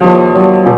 Música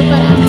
meu parado.